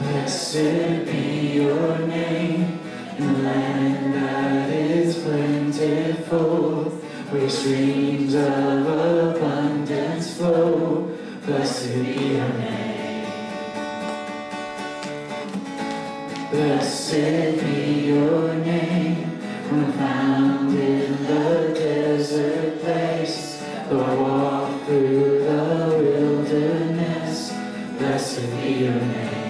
Blessed be your name the land that is plentiful, where streams of abundance flow. Blessed be your name. Blessed be your name, when found in the desert place. Though I walk through the wilderness, blessed be your name.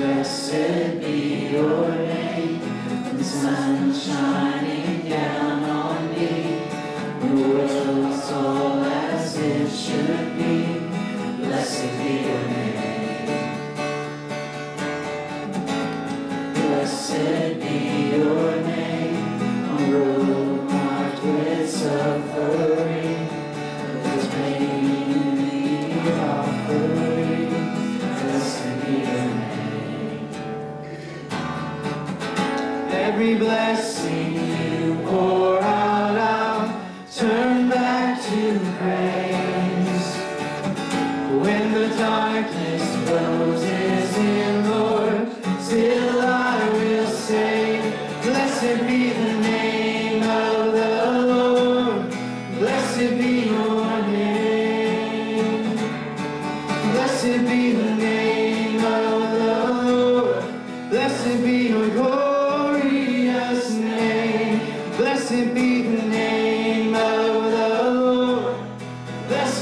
Blessed be your name, the sun shining down on me. As it should be. Blessed be your name. Blessed be your name, road marked with suffering. Every blessing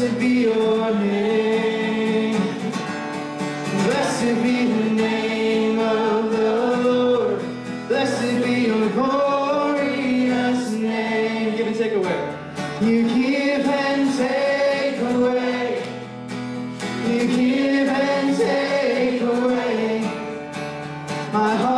Blessed be your name. Blessed be the name of the Lord. Blessed be your glorious name. Give and take away. You give and take away. You give and take away. My heart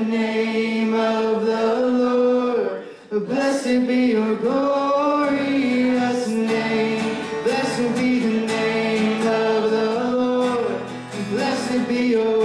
Blessed be your glorious name. Blessed be the name of the Lord. Blessed be your